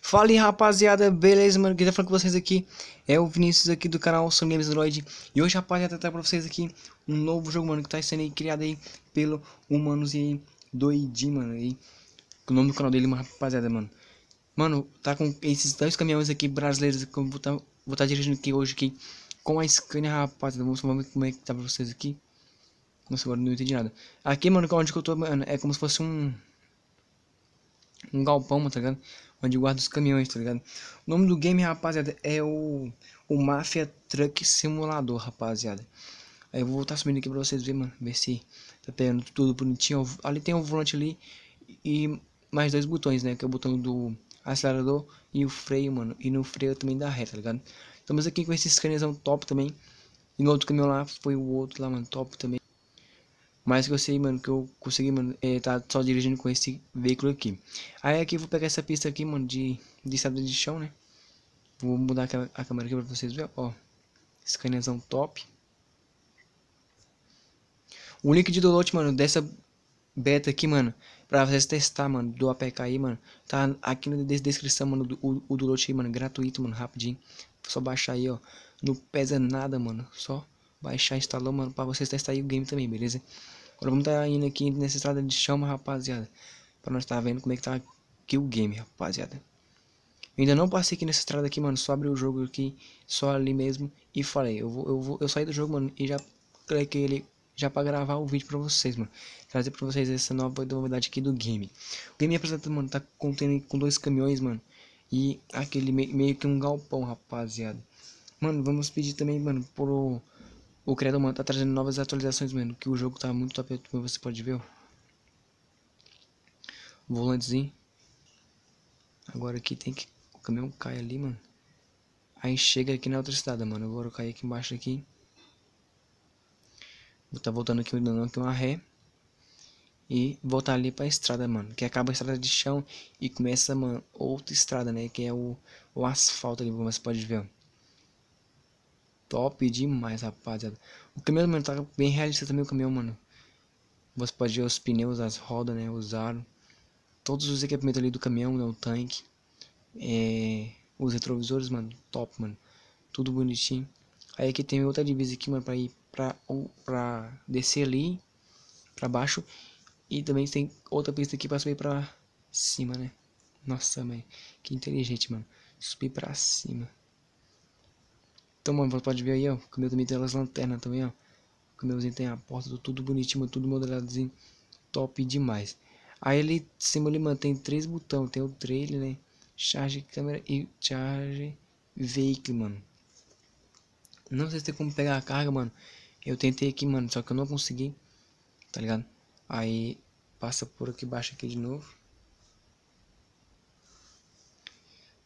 Fala aí rapaziada, beleza mano? Quem tá falando com vocês aqui é o Vinícius aqui do canal São Games Android. E hoje rapaziada, tá pra vocês aqui um novo jogo mano que tá sendo aí, criado aí pelo Humanos e Doidinho mano aí, O nome do canal dele mano, rapaziada mano. Mano, tá com esses dois caminhões aqui brasileiros que eu vou tá, vou tá dirigindo aqui hoje aqui Com a Scania rapaziada, vamos ver como é que tá pra vocês aqui Nossa, agora não entendi nada Aqui mano, onde que eu tô mano, é como se fosse um um galpão, tá ligado? Onde guarda os caminhões, tá ligado? O nome do game, rapaziada, é o, o Mafia Truck Simulador, rapaziada. Aí eu vou voltar subindo aqui pra vocês verem, mano. Ver se tá pegando tudo bonitinho. Ali tem o volante ali e mais dois botões, né? Que é o botão do acelerador e o freio, mano. E no freio também dá ré, tá ligado? Estamos aqui com esse scannerzão top também. E no outro caminhão lá foi o outro lá, mano, top também. Mas que eu sei, mano, que eu consegui, mano, é, tá só dirigindo com esse veículo aqui. Aí aqui eu vou pegar essa pista aqui, mano, de, de estrada de chão, né? Vou mudar a, a câmera aqui pra vocês verem, ó. Scannerzão top. O link de download, mano, dessa beta aqui, mano, pra vocês testar, mano, do APK aí, mano, tá aqui na descrição, mano, do, o, o download aí, mano, gratuito, mano, rapidinho. Só baixar aí, ó. Não pesa nada, mano, só baixar, instalou, mano, pra vocês testar aí o game também, beleza? Agora vamos tá indo aqui nessa estrada de chama, rapaziada. Pra nós tá vendo como é que tá aqui o game, rapaziada. Eu ainda não passei aqui nessa estrada aqui, mano. Só abri o jogo aqui, só ali mesmo. E falei, eu vou, eu vou, eu saí do jogo, mano. E já cliquei ele já pra gravar o vídeo pra vocês, mano. Trazer pra vocês essa nova novidade aqui do game. O game apresentado, mano, tá contendo com dois caminhões, mano. E aquele meio, meio que um galpão, rapaziada. Mano, vamos pedir também, mano, pro o criador, mano, tá trazendo novas atualizações, mano. Que o jogo tá muito top, como você pode ver, ó. Volantezinho. Agora aqui tem que... O caminhão cai ali, mano. Aí chega aqui na outra estrada, mano. Agora eu caí aqui embaixo aqui. Vou tá voltando aqui, dando aqui uma ré. E voltar ali pra estrada, mano. Que acaba a estrada de chão e começa, mano, outra estrada, né? Que é o, o asfalto ali, como você pode ver. Top demais, rapaziada. O caminhão, mano, tá bem realista também o caminhão, mano. Você pode ver os pneus, as rodas, né, usaram. Todos os equipamentos ali do caminhão, né, o tanque. É, os retrovisores, mano, top, mano. Tudo bonitinho. Aí aqui tem outra divisa aqui, mano, pra ir pra, pra descer ali, pra baixo. E também tem outra pista aqui pra subir pra cima, né. Nossa, mãe, que inteligente, mano. Subir pra cima. Então, mano, você pode ver aí, ó. O caminhão também tem as lanternas também, ó. O caminhãozinho tem a porta, tudo bonitinho, tudo modeladozinho. Top demais. Aí ele, em cima ele mantém três botões. Tem o trailer, né? Charge câmera e charge veículo, mano. Não sei se tem como pegar a carga, mano. Eu tentei aqui, mano, só que eu não consegui. Tá ligado? Aí passa por aqui baixo aqui de novo.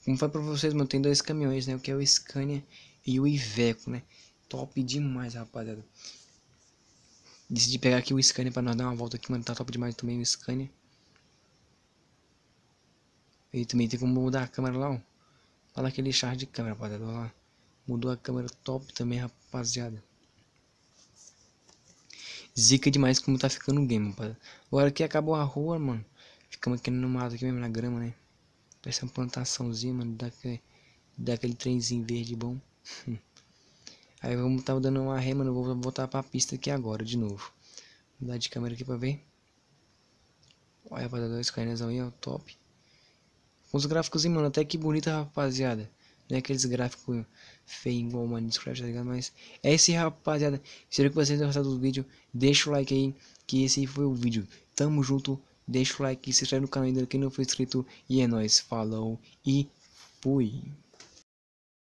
Como foi pra vocês, mano, tem dois caminhões, né? O que é o Scania e o Iveco, né? Top demais, rapaziada. Decidi pegar aqui o Scania pra nós dar uma volta aqui, mano. Tá top demais também o Scania. E também tem como mudar a câmera lá, ó. Fala aquele charge de câmera, rapaziada. Lá. Mudou a câmera top também, rapaziada. Zica demais como tá ficando o game, rapaziada. Agora que acabou a rua, mano. Ficamos aqui no mato, aqui mesmo, na grama, né? Parece uma plantaçãozinha, mano. Daquele, trenzinho verde bom. Aí vamos tá dando uma ré, mano. Vou voltar pra pista aqui agora, de novo. Vou mudar de câmera aqui pra ver. Olha, rapaziada, dois cainhas aí, ó, top. Os gráficos, mano, até que bonita, rapaziada. Não é aqueles gráficos feios igual o Minecraft, tá ligado? Mas é esse, rapaziada. Espero que vocês tenham gostado do vídeo. Deixa o like aí, que esse foi o vídeo. Tamo junto. Deixa o like, se inscreve no canal ainda quem não foi inscrito. E é nóis. Falou e fui.